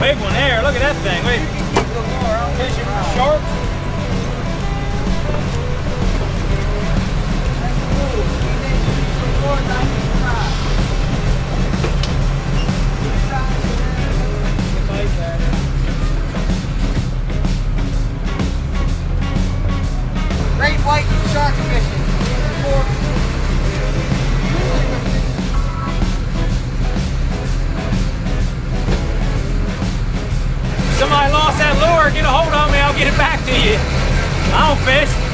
big one there. Look at that thing. Wait. Great white shark fishing. Get a hold of me. I'll get it back to you. I don't fish.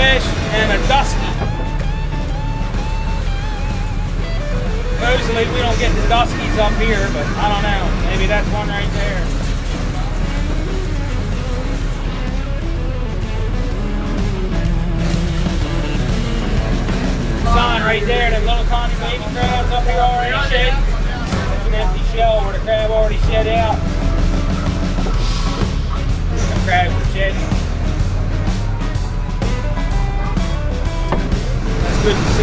Fish and a dusky. Supposedly we don't get the duskies up here, but I don't know. Maybe that's one right there. Sign right there, that little tiny baby crabs up here already shed. It's an empty shell where the crab already shed out. The crabs good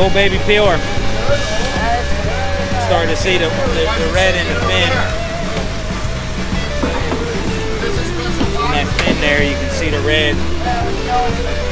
Little baby peeler. Starting to see the, the, the red in the fin. In that fin there, you can see the red.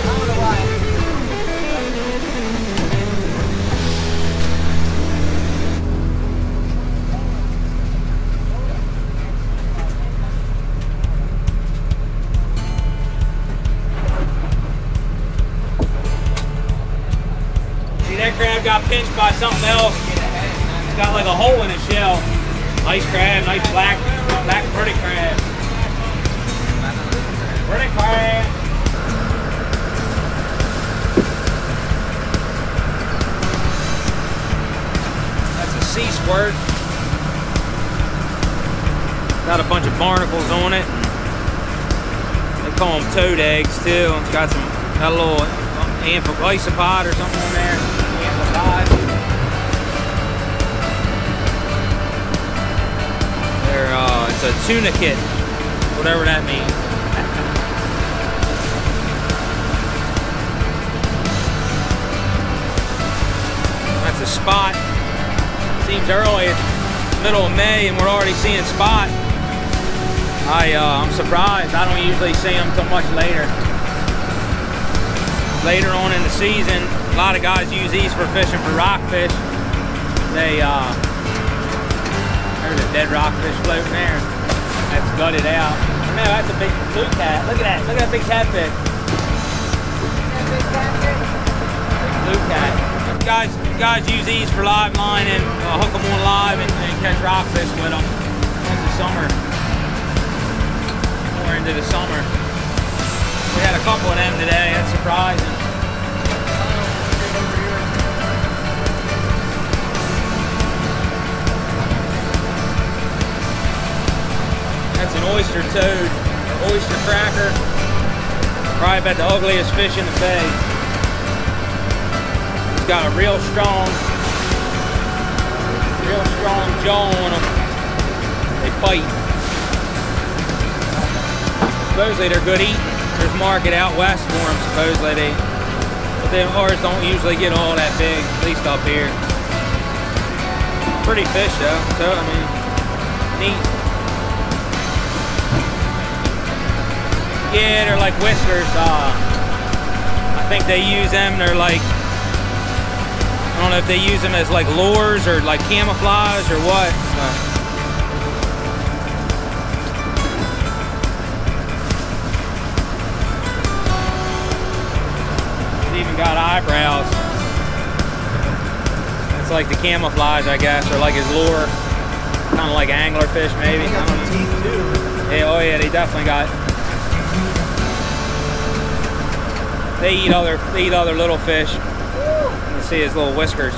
Pinched by something else. It's got like a hole in its shell. Nice crab, nice black, black pretty crab. Pretty crab. That's a sea squirt. Got a bunch of barnacles on it. They call them toad eggs too. It's got some, got a little uh, amphib- isopod or something on there. It's a tunicate, whatever that means. That's a spot. Seems early, it's middle of May, and we're already seeing spot. I, uh, I'm surprised. I don't usually see them till much later later on in the season, a lot of guys use these for fishing for rockfish. They, uh, there's a dead rockfish floating there. That's it out. No, that's a big blue cat. Look at that. Look at that big catfish. Big blue cat. Guys, guys use these for live line and uh, hook them on live and, and catch rockfish with them. It's the summer. More into the summer. We had a couple of them today. That's surprising. Oyster toad, oyster cracker. Probably about the ugliest fish in the bay. He's got a real strong, real strong jaw on them. They bite. Supposedly they're good eating. there's market out west for them supposedly. They, but then ours don't usually get all that big, at least up here. Pretty fish though, so I mean, neat. Yeah, they're like whiskers. Uh, I think they use them. They're like I don't know if they use them as like lures or like camouflage or what. It's even got eyebrows. It's like the camouflage, I guess, or like his lure. Kind of like anglerfish, maybe. They got some teeth too. Yeah, oh yeah, they definitely got. They eat other, they eat other little fish You see his little whiskers.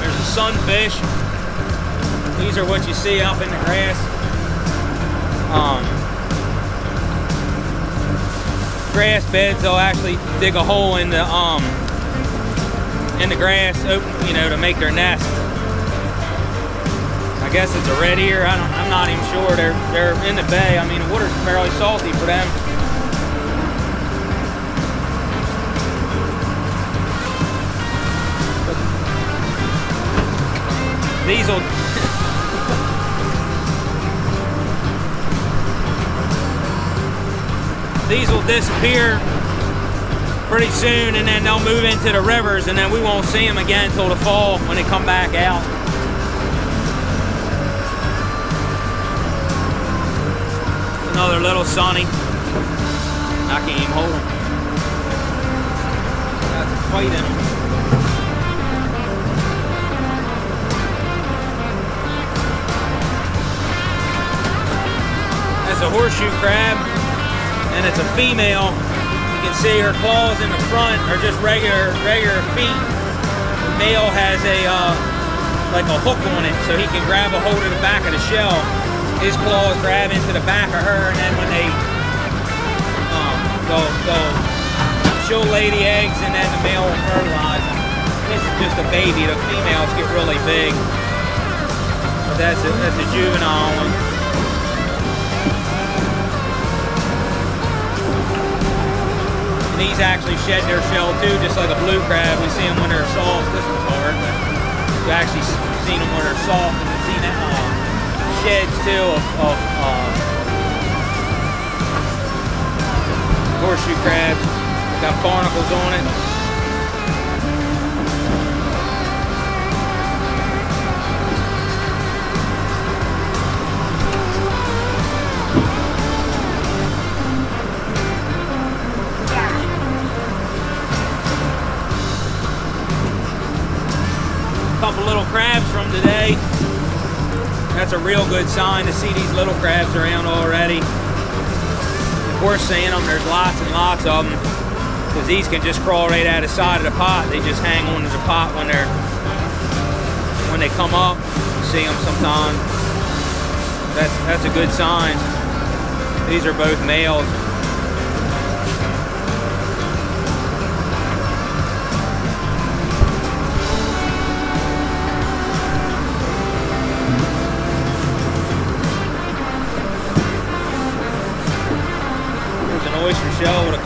There's a sunfish. These are what you see up in the grass. Um, grass beds, they'll actually dig a hole in the um, in the grass, open, you know, to make their nest. I guess it's a red ear. I don't, I'm not even sure. They're they're in the bay. I mean, the water's fairly salty for them. These will. these will disappear pretty soon and then they'll move into the rivers and then we won't see them again until the fall when they come back out. Another little sunny. I can't even hold them. That's a fight in them. That's a horseshoe crab and it's a female can see her claws in the front are just regular regular feet. The male has a uh, like a hook on it so he can grab a hold of the back of the shell. His claws grab into the back of her and then when they um, go, go, she'll lay the eggs and then the male will fertilize them. This is just a baby. The females get really big. But that's a, that's a juvenile one. These actually shed their shell too, just like a blue crab. We see them when they're soft. This one's hard, but you actually seen them when they're soft and seen that uh, sheds too of, of uh, horseshoe crabs. Got barnacles on it. That's a real good sign to see these little crabs around already. We're seeing them, there's lots and lots of them. Because these can just crawl right out of the side of the pot. They just hang onto the pot when they're when they come up. You see them sometimes. That's that's a good sign. These are both males.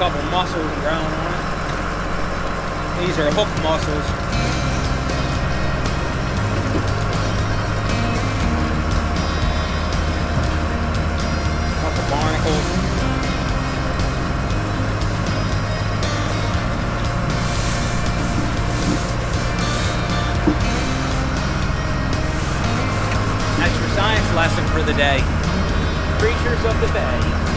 Couple mussels growing on it. These are hook mussels. Couple barnacles. That's your science lesson for the day. Creatures of the bay.